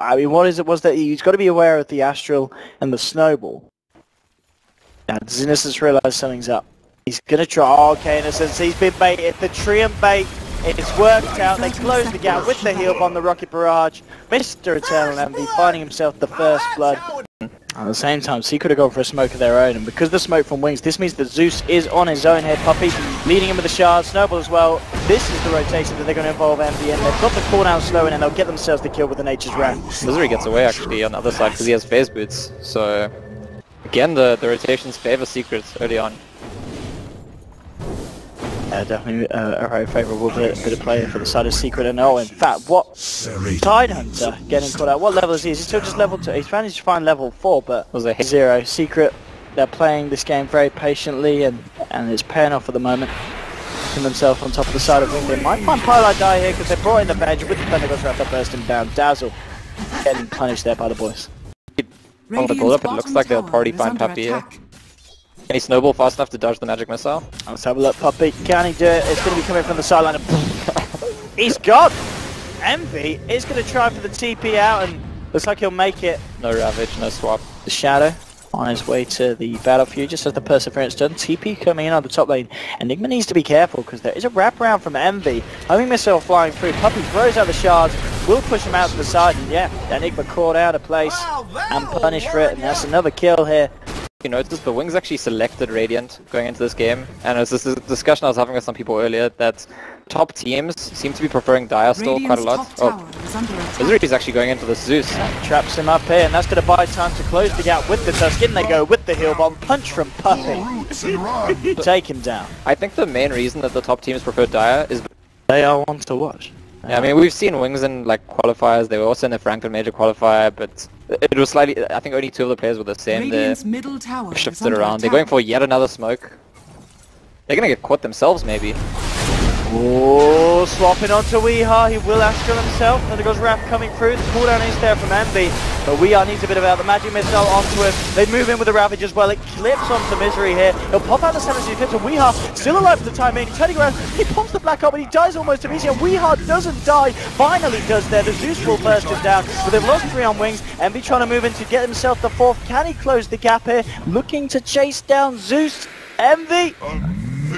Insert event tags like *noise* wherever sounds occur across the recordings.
I mean, what is it was that he's got to be aware of the Astral and the Snowball. Now, does Innocence realise something's up? He's going to try... Oh, okay, Innocence, he's been baited. The Treant bait it's worked out. They close the gap with the heal bomb, the Rocket Barrage. Mr. Eternal Envy finding himself the first blood. At the same time, Secret have gone for a smoke of their own, and because the smoke from Wings, this means that Zeus is on his own head, Puppey, leading him with the shard, Snowball as well. This is the rotation that they're going to involve Envy in. They've got the cooldown slowing, and they'll get themselves the kill with the Nature's Wrath. Misery gets away actually on the other side because he has phase boots, so again the, the rotations favor Secrets early on. Yeah, definitely uh, a very favourable bit, bit, of play for the side of Secret. And oh, in fact, what Tidehunter getting caught out? What level is he? Is he still just level two? He's managed to find level four, but was a zero. Secret, they're playing this game very patiently, and and it's paying off at the moment. Putting themselves on top of the side of Wing. They might find pieliedie here because they brought in the bench with the Pentecost Raptor bursting down. Dazzle getting punished there by the boys. On the build up, it looks like they'll probably find Puppey here. Can he snowball fast enough to dodge the magic missile? Let's have a look, Puppey. Can he do it? It's going to be coming from the sideline. *laughs* He's gone! Envy is going to try for the TP out and looks like he'll make it. No Ravage, no swap. The Shadow on his way to the battlefield just as the Perseverance done. TP coming in on the top lane. Enigma needs to be careful because there is a wraparound from Envy. Homing missile flying through. Puppey throws out the shards. Will push him out to the side and yeah, Enigma caught out of place and punished for it and that's another kill here you noticed, but Wings actually selected Radiant going into this game, and it was this discussion I was having with some people earlier that top teams seem to be preferring Dire still quite a lot. Oh, Misery is actually going into the Zeus. That traps him up here, and that's going to buy time to close the gap with the Tusk. In they go with the heal bomb, punch from Puppey. *laughs* Take him down. I think the main reason that the top teams prefer Dire is they are ones to watch. Yeah, I mean, we've seen Wings in like qualifiers. They were also in the Frankfurt Major qualifier, but it was slightly. I think only two of the players were the same. Radiant's middle tower shifted around. Attack. They're going for yet another smoke. They're gonna get caught themselves, maybe. Oh, swapping onto w33. He will Astral himself. And there goes Raph coming through. The cooldown is there from Envy. But w33 needs a bit of help. The magic missile onto him. They move in with the Ravage as well. It clips onto Misery here. He'll pop out the 70 clips and w33 still alive for the time being. Turning around, he pops the Black Hole, but he dies almost immediately. And w33 doesn't die. Finally does there. The Zeus will burst him down. But they've lost three on wings. Envy trying to move in to get himself the fourth. Can he close the gap here? Looking to chase down Zeus. Envy.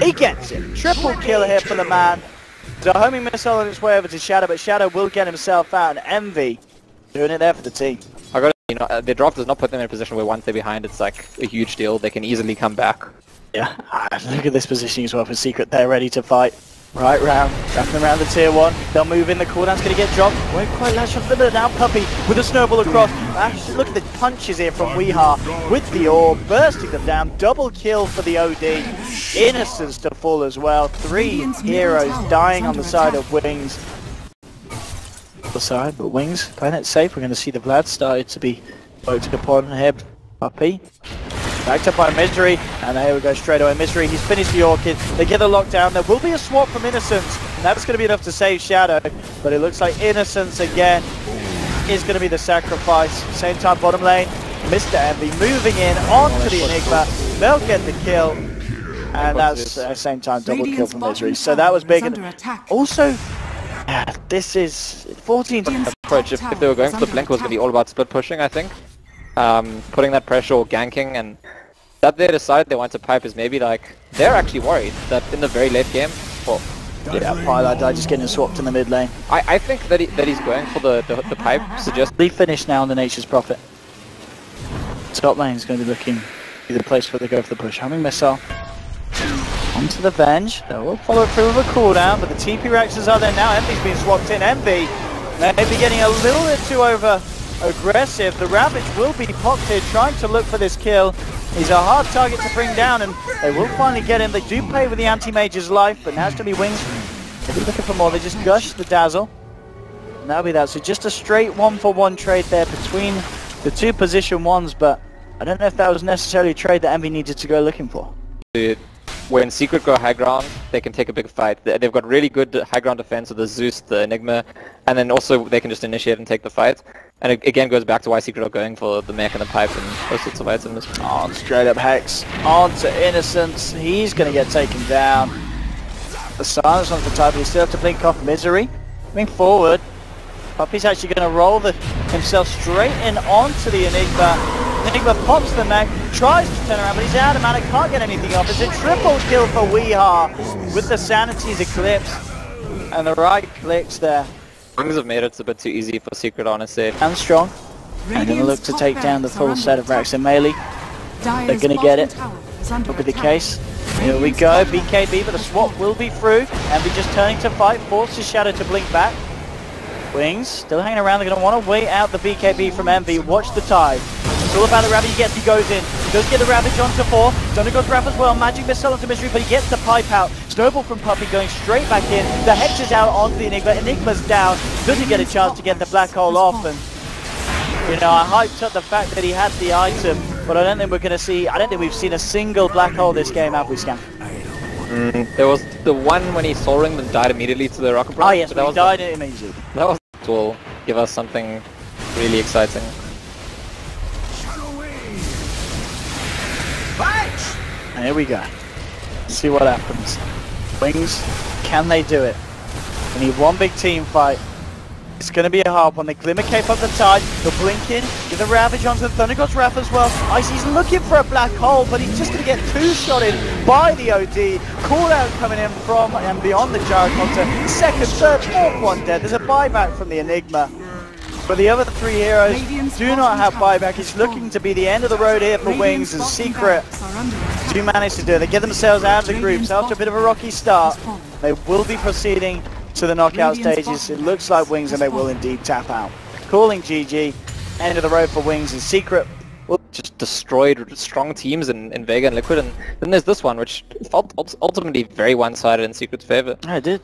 He gets it. Triple kill here for the man. Homing missile on its way over to Shadow, but Shadow will get himself out. And Envy doing it there for the team. I got you know, uh, the drop does not put them in a position where once they're behind, it's like a huge deal. They can easily come back. Yeah, *laughs* look at this positioning as well for Secret. They're ready to fight. Right round, wrapping around the tier one. They'll move in. The cooldown's going to get dropped. Won't quite latch onto the now Puppey with a snowball across. Actually, look at the punches here from w33 with the orb, bursting them down. Double kill for the OD. Innocence to fall as well. Three heroes dying on the side of Wings. The side, but Wings playing it safe. We're going to see the Vlad started to be voted upon here. Puppey Backed up by Misery, and here we go straight away. Misery, he's finished the Orchid. They get the lockdown. There will be a swap from Innocence, and that's going to be enough to save Shadow. But it looks like Innocence again is going to be the sacrifice. Same time, bottom lane, Mr. Envy moving in onto the Enigma. They'll get the kill. And that's at the same time double kill from Misery. So that was big. And also, yeah, this is 14 approach. If, if they were going for the blink, it was going to be all about split pushing, I think um, putting that pressure or ganking and that they decide they want to pipe is maybe like they're actually worried that in the very late game well yeah, pieliedie just getting swapped in the mid lane. I, I think that he, that he's going for the, the, the pipe suggests they finish now on the Nature's Prophet. Top lane is going to be looking be the place where they go for the push. Homing missile onto the Venge. They will follow through with a cooldown, but the TP reactions are there now. Envy's been swapped in. Envy maybe getting a little bit too over aggressive. The Ravage will be popped here, trying to look for this kill. He's a hard target to bring down, and they will finally get him. They do pay with the anti-mage's life, but now it's going to be Wings. They're looking for more. They just gush the Dazzle. And that'll be that. So just a straight one-for-one -one trade there between the two position ones, but I don't know if that was necessarily a trade that Envy needed to go looking for. When Secret go high ground, they can take a big fight. They've got really good high ground defense with the Zeus, the Enigma, and then also they can just initiate and take the fight. And it again goes back to why Secret are going for the mech and the pipe and those sorts of items. On straight up Hex. On to Innocence. He's going to get taken down. The silence on the type, he still have to blink off Misery. Moving forward. Puppey's actually going to roll the, himself straight in onto the Enigma. Enigma pops the mech, tries to turn around, but he's out of mana, can't get anything off. It's a triple kill for w33 with the Sanity's Eclipse. And the right clicks there. Wings have made it a bit too easy for Secret, honestly. And strong. And to look to take down the full set of racks and melee. They're going to get it. Look at the case. Here we go, BKB, but the swap will be through. Envy just turning to fight, forces Shadow to blink back. Wings still hanging around, they're going to want to wait out the BKB from Envy. Watch the tide. It's all about the Ravage he gets, he goes in. He Does get the Ravage onto 4. Thunder God's Wrath as well, Magic Missile onto Mystery, but he gets the pipe out. Snowball from Puppey going straight back in. The Hex is out onto the Enigma. Enigma's down. Doesn't get a chance to get the Black Hole off. And, you know, I hyped up the fact that he had the item, but I don't think we're going to see, I don't think we've seen a single Black Hole this game, have we, Scam? Mm, there was the one when he Soul Ringed and died immediately to the Rocket Oh yes, but but that he was died immediately. That was will give us something really exciting. And here we go. See what happens. Wings, can they do it? We need one big team fight. It's going to be a hard one. They glimmer cape up the tide. They'll blink in. Give the Ravage onto the Thunder God's Wrath as well. Icy's looking for a black hole, but he's just going to get two-shotted by the OD. Cooldown coming in from and beyond the Gyrocopter. Second, third, fourth one dead. There's a buyback from the Enigma. But the other three heroes do not have buyback. It's looking to be the end of the road here for Wings and Secret do manage to do it. They get themselves out of the groups after a bit of a rocky start. They will be proceeding to the knockout stages. It looks like Wings and they will indeed tap out. Calling GG. End of the road for Wings and Secret. Well, just destroyed strong teams in, in Vega and Liquid, and then there's this one, which felt ultimately very one-sided in Secret's favor. I did.